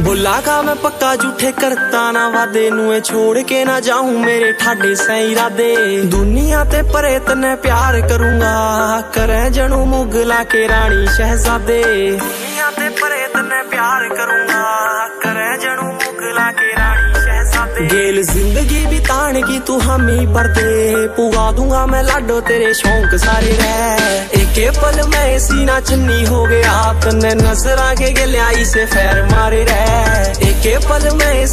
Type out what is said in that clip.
ਬੁੱਲਾ ਕਾ ਮੈਂ ਪੱਕਾ ਝੂਠੇ ਕਰਤਾ ਨਾ ਵਾਦੇ ਨੂੰ ਇਹ ਛੋੜ ਕੇ ਨਾ ਜਾਉਂ ਮੇਰੇ ਠਾਡੇ ਸੈ ਇਰਾਦੇ। ਦੁਨੀਆ ਤੇ ਪਰੇ ਤਨੇ ਪਿਆਰ ਕਰੂੰਗਾ, ਕਰੇ ਜਣੂ ਮੁਗਲਾ ਕੇ ਰਾਣੀ ਸ਼ਹਿਜ਼ਾਦੇ। ਦੁਨੀਆ ਤੇ ਪਰੇ ਤਨੇ ਪਿਆਰ ਕਰੂੰਗਾ, ਕਰੇ ਜਣੂ ਮੁਗਲਾ ਕੇ ਰਾਣੀ ਸ਼ਹਿਜ਼ਾਦੇ। ਗੇਲ ਜ਼ਿੰਦਗੀ ਬਿਤਾਣ ਕੀ ਤੂੰ ਹਮੀ ਪਰਦੇ ਪੁਗਾ ਦੂੰਗਾ ਮੈਂ ਲਾਡੋ ਤੇਰੇ ਸ਼ੌਂਕ ਸਾਰੇ ਰਹਿ। ਏਕੇ ਪਲ ਮੈਂ ਸੀਨਾ ਚੰਨੀ ਹੋ ਗਿਆ। ਤਨੇ ਨਜ਼ਰਾਂ ਕੇ ਗਲਿਆਈ ਸੇ ਫੈਰ ਮਾਰੇ ਰਹਿ। ਏਕੇ ਪਲ ਮੈਂ